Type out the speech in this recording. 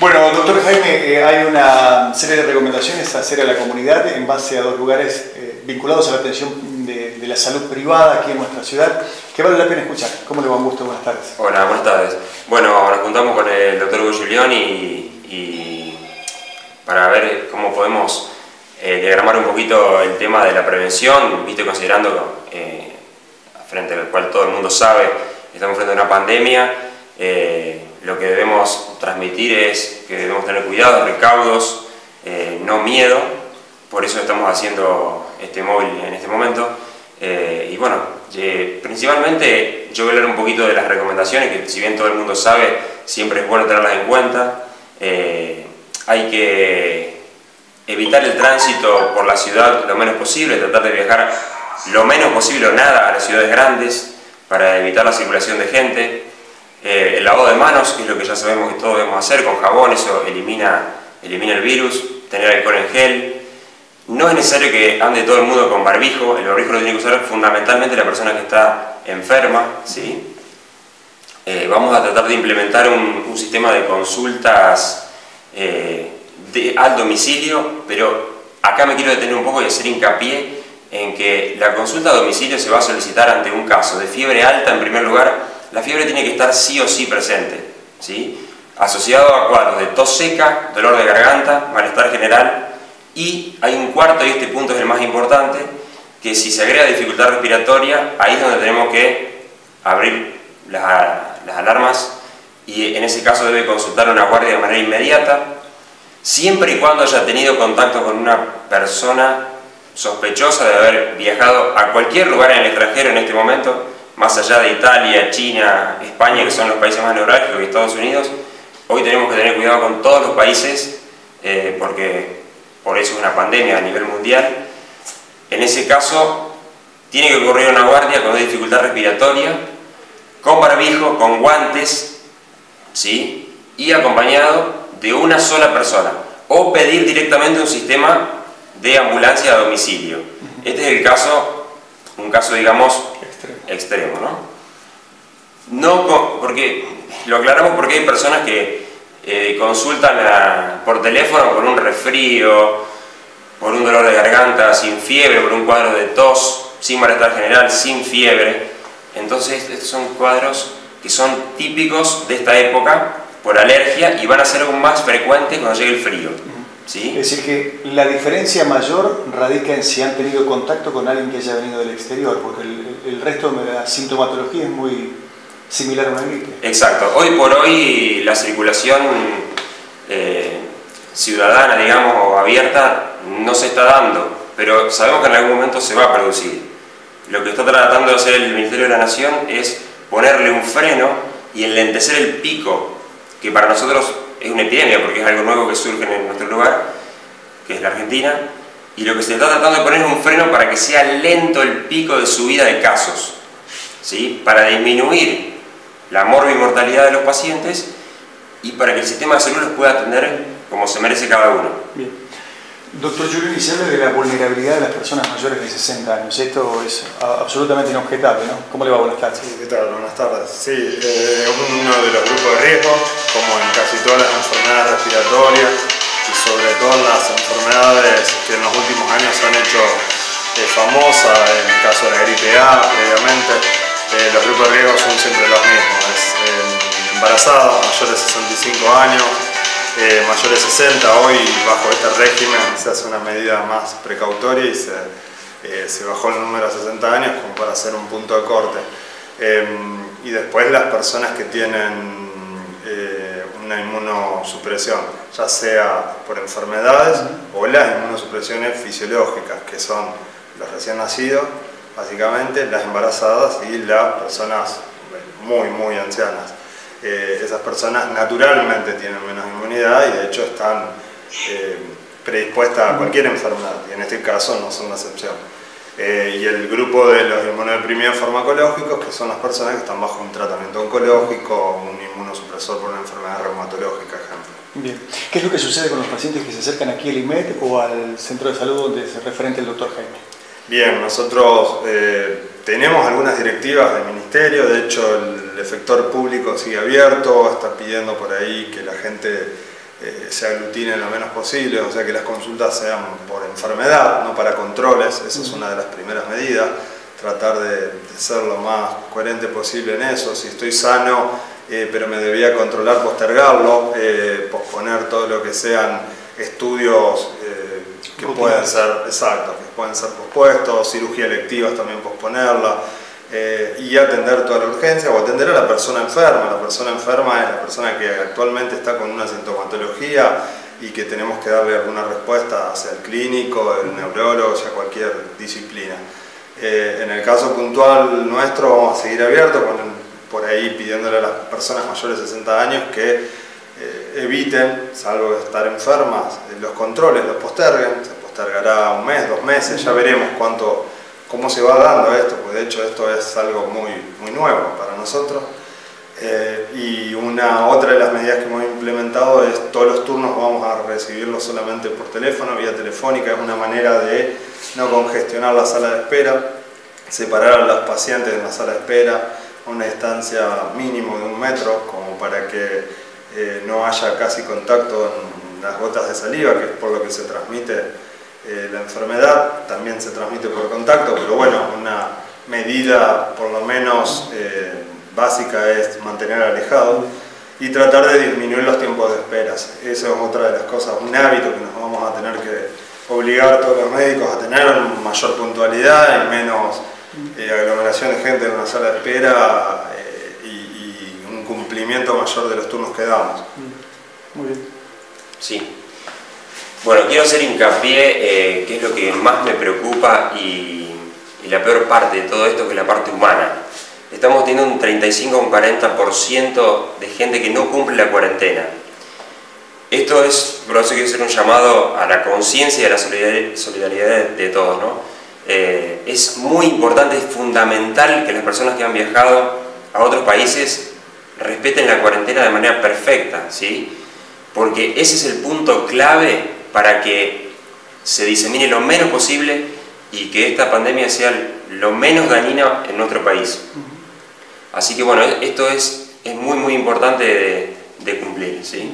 Bueno, doctor Jaime, eh, hay una serie de recomendaciones a hacer a la comunidad en base a dos lugares eh, vinculados a la atención de, la salud privada aquí en nuestra ciudad, que vale la pena escuchar. ¿Cómo le va, gusto? Buenas tardes. Hola, buenas tardes. Bueno, nos juntamos con el doctor Hugo y, y, para ver cómo podemos eh, diagramar un poquito el tema de la prevención, visto considerando, eh, frente al cual todo el mundo sabe, estamos frente a una pandemia, eh, lo que debemos transmitir es que debemos tener cuidado, recaudos, eh, no miedo, por eso estamos haciendo este móvil en este momento. Eh, y bueno, eh, principalmente yo voy a hablar un poquito de las recomendaciones, que si bien todo el mundo sabe, siempre es bueno tenerlas en cuenta. Eh, hay que evitar el tránsito por la ciudad lo menos posible, tratar de viajar lo menos posible o nada a las ciudades grandes para evitar la circulación de gente. Eh, el lavado de manos, que es lo que ya sabemos que todos debemos hacer, con jabón, eso elimina, elimina el virus, tener alcohol en gel. No es necesario que ande todo el mundo con barbijo, el barbijo lo tiene que usar fundamentalmente la persona que está enferma. ¿sí? Eh, vamos a tratar de implementar un, un sistema de consultas eh, al domicilio, pero acá me quiero detener un poco y hacer hincapié en que la consulta a domicilio se va a solicitar ante un caso de fiebre alta en primer lugar la fiebre tiene que estar sí o sí presente, ¿sí? asociado a cuadros de tos seca, dolor de garganta, malestar general. Y hay un cuarto, y este punto es el más importante, que si se agrega dificultad respiratoria, ahí es donde tenemos que abrir las, las alarmas. Y en ese caso debe consultar a una guardia de manera inmediata, siempre y cuando haya tenido contacto con una persona sospechosa de haber viajado a cualquier lugar en el extranjero en este momento, más allá de Italia, China, España, que son los países más neurálgicos, y Estados Unidos, hoy tenemos que tener cuidado con todos los países, eh, porque por eso es una pandemia a nivel mundial. En ese caso, tiene que ocurrir una guardia con dificultad respiratoria, con barbijo, con guantes, ¿sí? y acompañado de una sola persona, o pedir directamente un sistema de ambulancia a domicilio. Este es el caso, un caso, digamos, extremo, ¿no? No, porque lo aclaramos porque hay personas que eh, consultan a, por teléfono por un resfrío, por un dolor de garganta, sin fiebre, por un cuadro de tos, sin malestar general, sin fiebre. Entonces, estos son cuadros que son típicos de esta época por alergia y van a ser aún más frecuentes cuando llegue el frío. ¿Sí? Es decir, que la diferencia mayor radica en si han tenido contacto con alguien que haya venido del exterior, porque el, el resto de la sintomatología es muy similar a una gripe. Exacto. Hoy por hoy la circulación eh, ciudadana, digamos, abierta, no se está dando, pero sabemos que en algún momento se va a producir. Lo que está tratando de hacer el Ministerio de la Nación es ponerle un freno y enlentecer el pico, que para nosotros es una epidemia, porque es algo nuevo que surge en nuestro lugar, que es la Argentina, y lo que se está tratando de poner es un freno para que sea lento el pico de subida de casos, ¿sí? para disminuir la morbimortalidad de los pacientes y para que el sistema de salud los pueda atender como se merece cada uno. Bien. Doctor Julio, se habla de la vulnerabilidad de las personas mayores de 60 años. Esto es absolutamente inobjetable, ¿no? ¿Cómo le va? Buenas tardes. Sí, ¿qué tal? Buenas tardes. Sí, eh, uno de los grupos de riesgo, como en casi todas las enfermedades todo las enfermedades que en los últimos años han hecho eh, famosas, en el caso de la gripe A previamente, eh, los grupos de son siempre los mismos, es eh, embarazadas, mayores de 65 años, eh, mayores de 60, hoy bajo este régimen se hace una medida más precautoria y se, eh, se bajó el número a 60 años como para hacer un punto de corte. y después las personas que tienen inmunosupresión, ya sea por enfermedades o las inmunosupresiones fisiológicas, que son los recién nacidos, básicamente, las embarazadas y las personas muy, muy ancianas. Eh, esas personas naturalmente tienen menos inmunidad y de hecho están eh, predispuestas a cualquier enfermedad, y en este caso no son la excepción. Eh, y el grupo de los inmunodeprimidos farmacológicos, que son las personas que están bajo un tratamiento oncológico, un inmunosupresor por una enfermedad reumatológica, ejemplo. Bien. ¿Qué es lo que sucede con los pacientes que se acercan aquí al IMED o al centro de salud donde se referente el doctor Jaime? Bien, nosotros eh, tenemos algunas directivas del ministerio, de hecho el efector público sigue abierto, está pidiendo por ahí que la gente eh, se aglutinen lo menos posible, o sea que las consultas sean por enfermedad, no para controles, esa es una de las primeras medidas, tratar de, ser lo más coherente posible en eso, si estoy sano eh, pero me debía controlar, postergarlo, eh, posponer todo lo que sean estudios que pueden ser, exacto, que pueden ser pospuestos, cirugía electivas también posponerla, eh, y atender toda la urgencia o atender a la persona enferma. La persona enferma es la persona que actualmente está con una sintomatología y que tenemos que darle alguna respuesta hacia el clínico, el neurólogo, hacia cualquier disciplina. Eh, en el caso puntual nuestro vamos a seguir abiertos, por ahí pidiéndole a las personas mayores de 60 años que eh, eviten, salvo estar enfermas, los controles, los posterguen, se postergará un mes, dos meses, ya veremos cuánto cómo se va dando esto, pues de hecho esto es algo muy, muy nuevo para nosotros. Eh, y una otra de las medidas que hemos implementado es todos los turnos vamos a recibirlos solamente por teléfono, vía telefónica, es una manera de no congestionar la sala de espera, separar a los pacientes en la sala de espera una distancia mínimo de un metro, como para que eh, no haya casi contacto en las gotas de saliva, que es por lo que se transmite eh, la enfermedad también se transmite por contacto, pero bueno, una medida por lo menos eh, básica es mantener alejado y tratar de disminuir los tiempos de esperas. Eso es otra de las cosas, un hábito que nos vamos a tener que obligar a todos los médicos a tener mayor puntualidad y menos eh, aglomeración de gente en una sala de espera y, y, un cumplimiento mayor de los turnos que damos. Muy bien. Sí, bueno, quiero hacer hincapié, eh, que es lo que más me preocupa y, la peor parte de todo esto, que es la parte humana. Estamos teniendo un 35 o un 40% de gente que no cumple la cuarentena. Esto es, por eso quiero hacer un llamado a la conciencia y a la solidaridad de, todos. ¿no? Eh, es muy importante, es fundamental que las personas que han viajado a otros países respeten la cuarentena de manera perfecta, ¿sí? porque ese es el punto clave para que se disemine lo menos posible y que esta pandemia sea lo menos dañina en nuestro país. Así que bueno, esto es, es muy muy importante de, de cumplir. ¿sí?